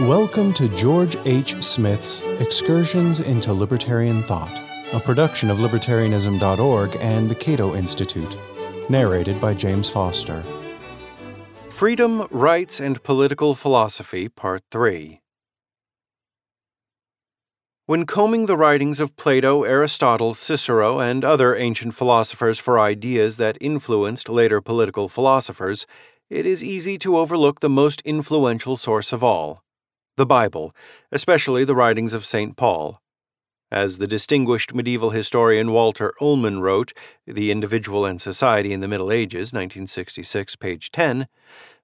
Welcome to George H. Smith's Excursions into Libertarian Thought, a production of libertarianism.org and the Cato Institute, narrated by James Foster. Freedom, Rights, and Political Philosophy, Part 3. When combing the writings of Plato, Aristotle, Cicero, and other ancient philosophers for ideas that influenced later political philosophers, it is easy to overlook the most influential source of all the Bible, especially the writings of St. Paul. As the distinguished medieval historian Walter Ullmann wrote, The Individual and Society in the Middle Ages, 1966, page 10,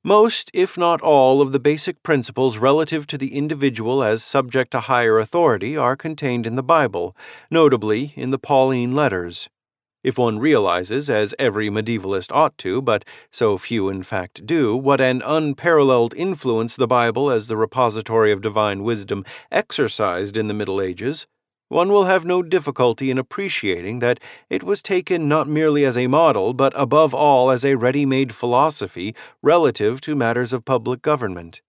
most, if not all, of the basic principles relative to the individual as subject to higher authority are contained in the Bible, notably in the Pauline letters. If one realizes, as every medievalist ought to, but so few in fact do, what an unparalleled influence the Bible as the repository of divine wisdom exercised in the Middle Ages, one will have no difficulty in appreciating that it was taken not merely as a model, but above all as a ready made philosophy relative to matters of public government.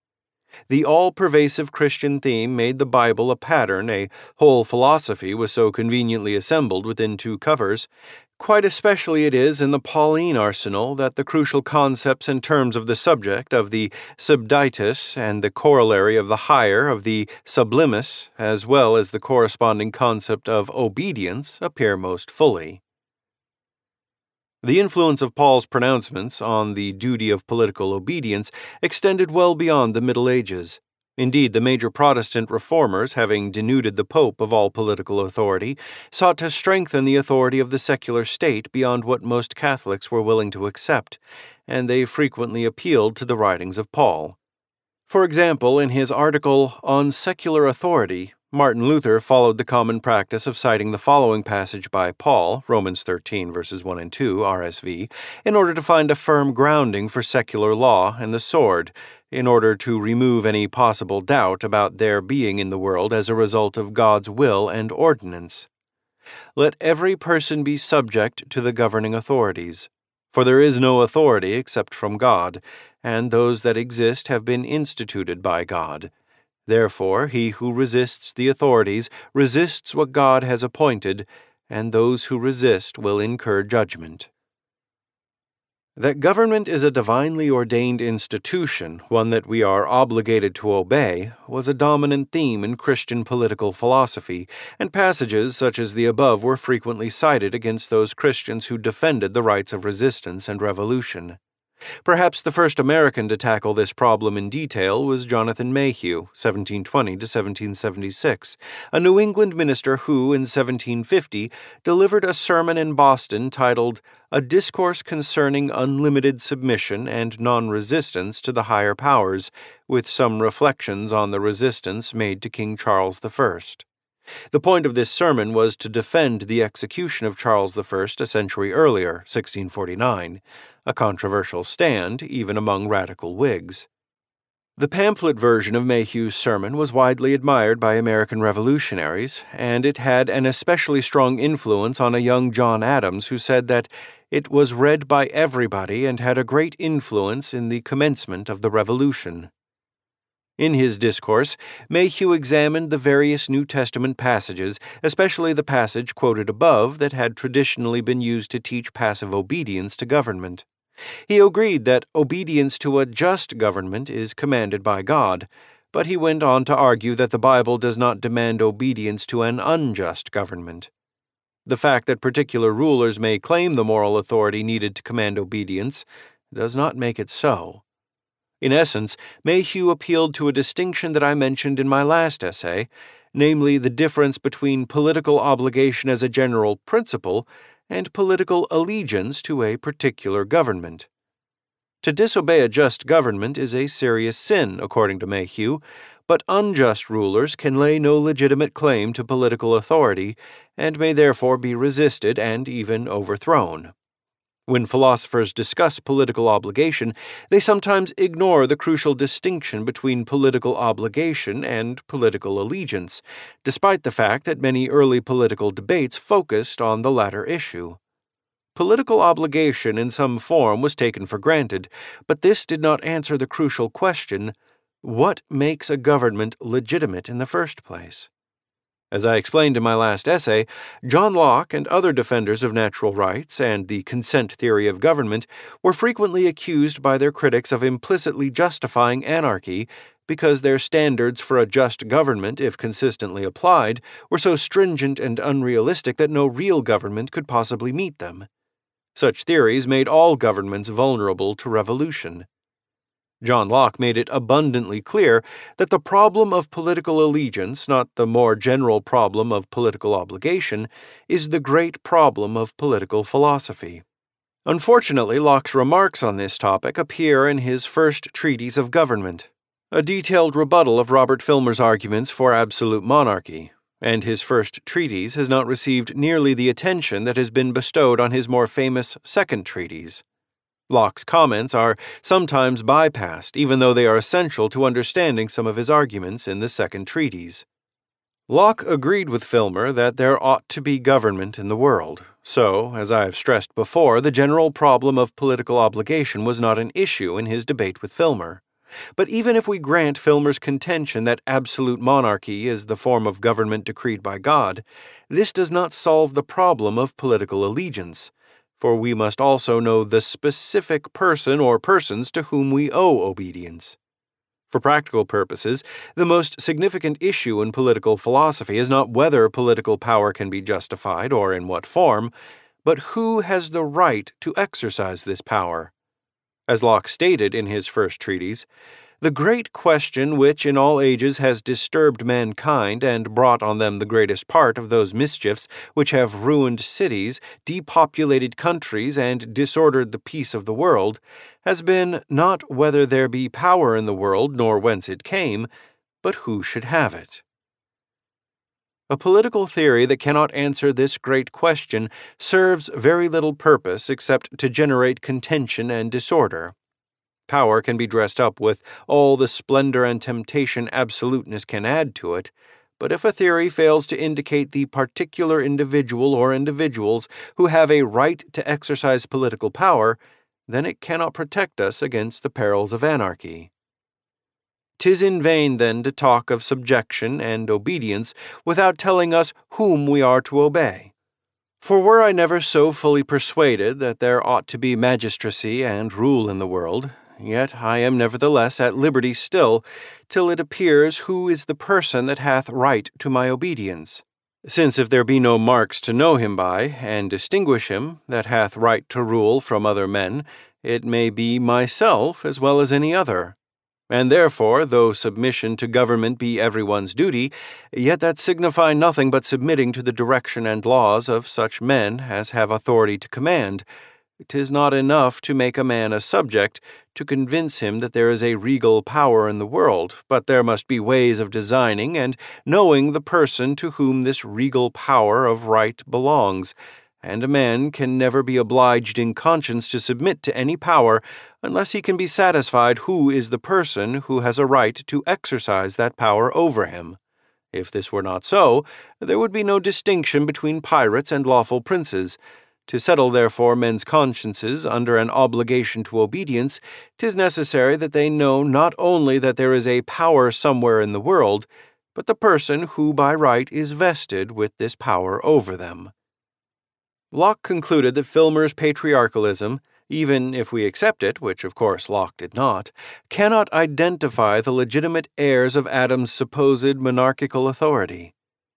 The all pervasive Christian theme made the Bible a pattern, a whole philosophy was so conveniently assembled within two covers, Quite especially it is in the Pauline arsenal that the crucial concepts and terms of the subject of the subditus and the corollary of the higher of the sublimis, as well as the corresponding concept of obedience, appear most fully. The influence of Paul's pronouncements on the duty of political obedience extended well beyond the Middle Ages. Indeed, the major Protestant reformers, having denuded the Pope of all political authority, sought to strengthen the authority of the secular state beyond what most Catholics were willing to accept, and they frequently appealed to the writings of Paul. For example, in his article On Secular Authority, Martin Luther followed the common practice of citing the following passage by Paul, Romans 13, verses 1 and 2, RSV, in order to find a firm grounding for secular law and the sword, in order to remove any possible doubt about their being in the world as a result of God's will and ordinance. Let every person be subject to the governing authorities, for there is no authority except from God, and those that exist have been instituted by God. Therefore, he who resists the authorities resists what God has appointed, and those who resist will incur judgment. That government is a divinely ordained institution, one that we are obligated to obey, was a dominant theme in Christian political philosophy, and passages such as the above were frequently cited against those Christians who defended the rights of resistance and revolution. Perhaps the first American to tackle this problem in detail was Jonathan Mayhew, 1720 to 1776, a New England minister who, in 1750, delivered a sermon in Boston titled A Discourse Concerning Unlimited Submission and Non Resistance to the Higher Powers, with some reflections on the resistance made to King Charles I. The point of this sermon was to defend the execution of Charles I a century earlier, 1649 a controversial stand even among radical Whigs. The pamphlet version of Mayhew's sermon was widely admired by American revolutionaries, and it had an especially strong influence on a young John Adams who said that it was read by everybody and had a great influence in the commencement of the Revolution. In his discourse, Mayhew examined the various New Testament passages, especially the passage quoted above that had traditionally been used to teach passive obedience to government. He agreed that obedience to a just government is commanded by God, but he went on to argue that the Bible does not demand obedience to an unjust government. The fact that particular rulers may claim the moral authority needed to command obedience does not make it so. In essence, Mayhew appealed to a distinction that I mentioned in my last essay, namely the difference between political obligation as a general principle and political allegiance to a particular government. To disobey a just government is a serious sin, according to Mayhew, but unjust rulers can lay no legitimate claim to political authority and may therefore be resisted and even overthrown. When philosophers discuss political obligation, they sometimes ignore the crucial distinction between political obligation and political allegiance, despite the fact that many early political debates focused on the latter issue. Political obligation in some form was taken for granted, but this did not answer the crucial question What makes a government legitimate in the first place? As I explained in my last essay, John Locke and other defenders of natural rights and the consent theory of government were frequently accused by their critics of implicitly justifying anarchy because their standards for a just government, if consistently applied, were so stringent and unrealistic that no real government could possibly meet them. Such theories made all governments vulnerable to revolution. John Locke made it abundantly clear that the problem of political allegiance, not the more general problem of political obligation, is the great problem of political philosophy. Unfortunately, Locke's remarks on this topic appear in his first treatise of government, a detailed rebuttal of Robert Filmer's arguments for absolute monarchy, and his first treatise has not received nearly the attention that has been bestowed on his more famous second treatise. Locke's comments are sometimes bypassed, even though they are essential to understanding some of his arguments in the second treatise. Locke agreed with Filmer that there ought to be government in the world, so, as I have stressed before, the general problem of political obligation was not an issue in his debate with Filmer. But even if we grant Filmer's contention that absolute monarchy is the form of government decreed by God, this does not solve the problem of political allegiance for we must also know the specific person or persons to whom we owe obedience. For practical purposes, the most significant issue in political philosophy is not whether political power can be justified or in what form, but who has the right to exercise this power. As Locke stated in his first treatise, the great question which in all ages has disturbed mankind and brought on them the greatest part of those mischiefs which have ruined cities, depopulated countries, and disordered the peace of the world, has been not whether there be power in the world nor whence it came, but who should have it. A political theory that cannot answer this great question serves very little purpose except to generate contention and disorder. Power can be dressed up with all the splendor and temptation absoluteness can add to it, but if a theory fails to indicate the particular individual or individuals who have a right to exercise political power, then it cannot protect us against the perils of anarchy. Tis in vain, then, to talk of subjection and obedience without telling us whom we are to obey. For were I never so fully persuaded that there ought to be magistracy and rule in the world, yet I am nevertheless at liberty still, till it appears who is the person that hath right to my obedience. Since if there be no marks to know him by, and distinguish him, that hath right to rule from other men, it may be myself as well as any other. And therefore, though submission to government be every one's duty, yet that signify nothing but submitting to the direction and laws of such men as have authority to command, 'Tis not enough to make a man a subject, to convince him that there is a regal power in the world, but there must be ways of designing and knowing the person to whom this regal power of right belongs, and a man can never be obliged in conscience to submit to any power unless he can be satisfied who is the person who has a right to exercise that power over him. If this were not so, there would be no distinction between pirates and lawful princes to settle therefore men's consciences under an obligation to obedience, 'tis necessary that they know not only that there is a power somewhere in the world, but the person who by right is vested with this power over them. Locke concluded that Filmer's patriarchalism, even if we accept it, which of course Locke did not, cannot identify the legitimate heirs of Adam's supposed monarchical authority.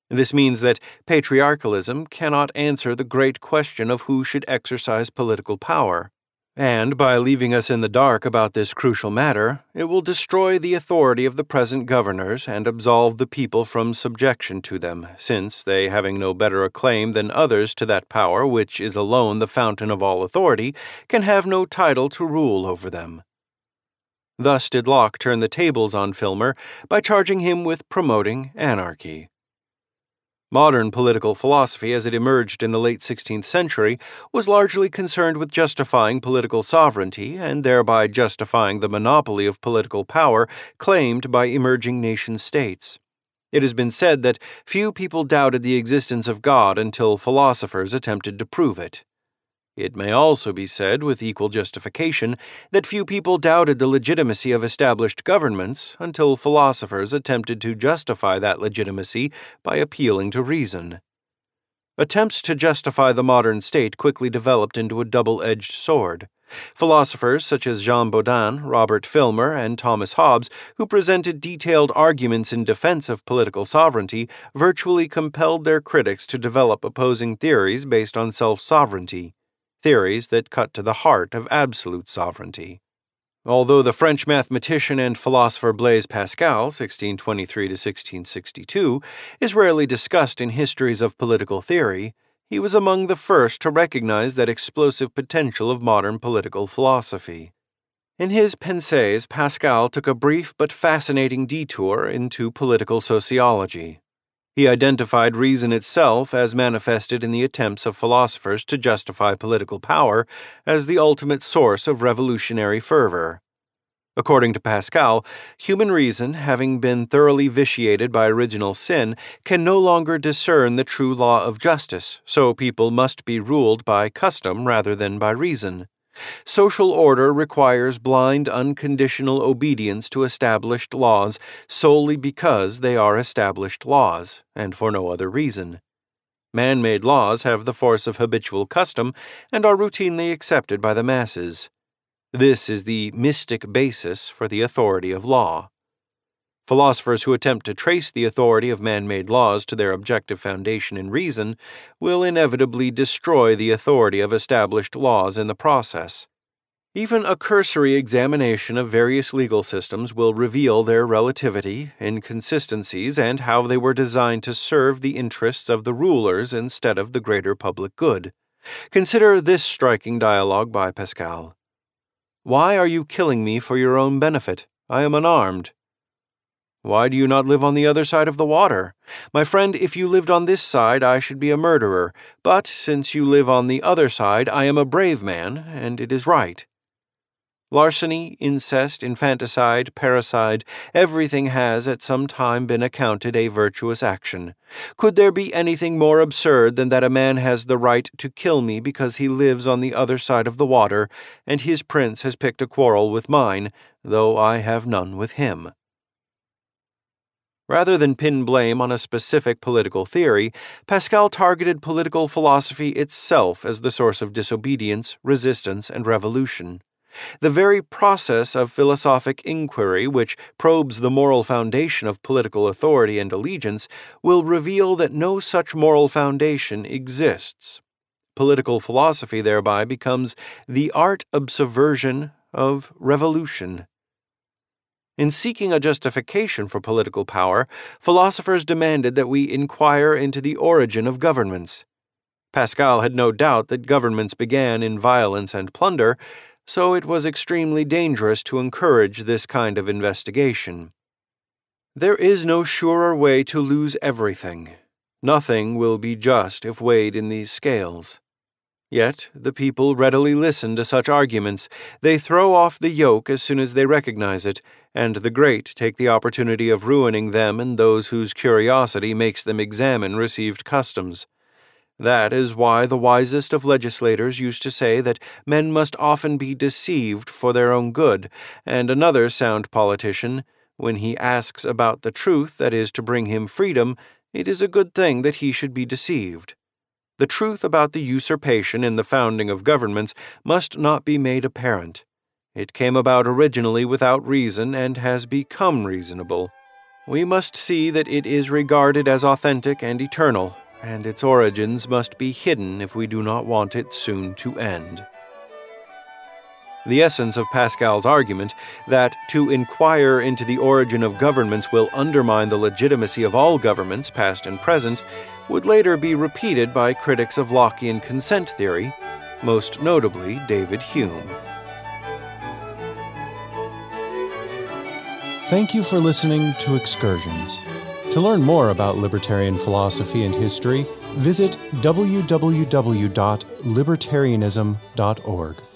This means that patriarchalism cannot answer the great question of who should exercise political power. And by leaving us in the dark about this crucial matter, it will destroy the authority of the present governors and absolve the people from subjection to them, since they, having no better a claim than others to that power which is alone the fountain of all authority, can have no title to rule over them. Thus did Locke turn the tables on Filmer by charging him with promoting anarchy. Modern political philosophy, as it emerged in the late 16th century, was largely concerned with justifying political sovereignty and thereby justifying the monopoly of political power claimed by emerging nation states. It has been said that few people doubted the existence of God until philosophers attempted to prove it. It may also be said, with equal justification, that few people doubted the legitimacy of established governments until philosophers attempted to justify that legitimacy by appealing to reason. Attempts to justify the modern state quickly developed into a double edged sword. Philosophers such as Jean Bodin, Robert Filmer, and Thomas Hobbes, who presented detailed arguments in defense of political sovereignty, virtually compelled their critics to develop opposing theories based on self sovereignty theories that cut to the heart of absolute sovereignty. Although the French mathematician and philosopher Blaise Pascal, (1623–1662) is rarely discussed in histories of political theory, he was among the first to recognize that explosive potential of modern political philosophy. In his Pensées, Pascal took a brief but fascinating detour into political sociology. He identified reason itself as manifested in the attempts of philosophers to justify political power as the ultimate source of revolutionary fervor. According to Pascal, human reason, having been thoroughly vitiated by original sin, can no longer discern the true law of justice, so people must be ruled by custom rather than by reason. Social order requires blind, unconditional obedience to established laws solely because they are established laws, and for no other reason. Man made laws have the force of habitual custom and are routinely accepted by the masses. This is the mystic basis for the authority of law. Philosophers who attempt to trace the authority of man made laws to their objective foundation in reason will inevitably destroy the authority of established laws in the process. Even a cursory examination of various legal systems will reveal their relativity, inconsistencies, and how they were designed to serve the interests of the rulers instead of the greater public good. Consider this striking dialogue by Pascal. Why are you killing me for your own benefit? I am unarmed. Why do you not live on the other side of the water? My friend, if you lived on this side, I should be a murderer. But since you live on the other side, I am a brave man, and it is right. Larceny, incest, infanticide, parricide, everything has at some time been accounted a virtuous action. Could there be anything more absurd than that a man has the right to kill me because he lives on the other side of the water, and his prince has picked a quarrel with mine, though I have none with him? Rather than pin blame on a specific political theory, Pascal targeted political philosophy itself as the source of disobedience, resistance, and revolution. The very process of philosophic inquiry, which probes the moral foundation of political authority and allegiance, will reveal that no such moral foundation exists. Political philosophy thereby becomes the art of subversion, of revolution. In seeking a justification for political power, philosophers demanded that we inquire into the origin of governments. Pascal had no doubt that governments began in violence and plunder, so it was extremely dangerous to encourage this kind of investigation. There is no surer way to lose everything. Nothing will be just if weighed in these scales. Yet the people readily listen to such arguments. They throw off the yoke as soon as they recognize it, and the great take the opportunity of ruining them and those whose curiosity makes them examine received customs. That is why the wisest of legislators used to say that men must often be deceived for their own good, and another sound politician, when he asks about the truth that is to bring him freedom, it is a good thing that he should be deceived. The truth about the usurpation in the founding of governments must not be made apparent. It came about originally without reason and has become reasonable. We must see that it is regarded as authentic and eternal, and its origins must be hidden if we do not want it soon to end. The essence of Pascal's argument that to inquire into the origin of governments will undermine the legitimacy of all governments, past and present, would later be repeated by critics of Lockean consent theory, most notably David Hume. Thank you for listening to Excursions. To learn more about libertarian philosophy and history, visit www.libertarianism.org.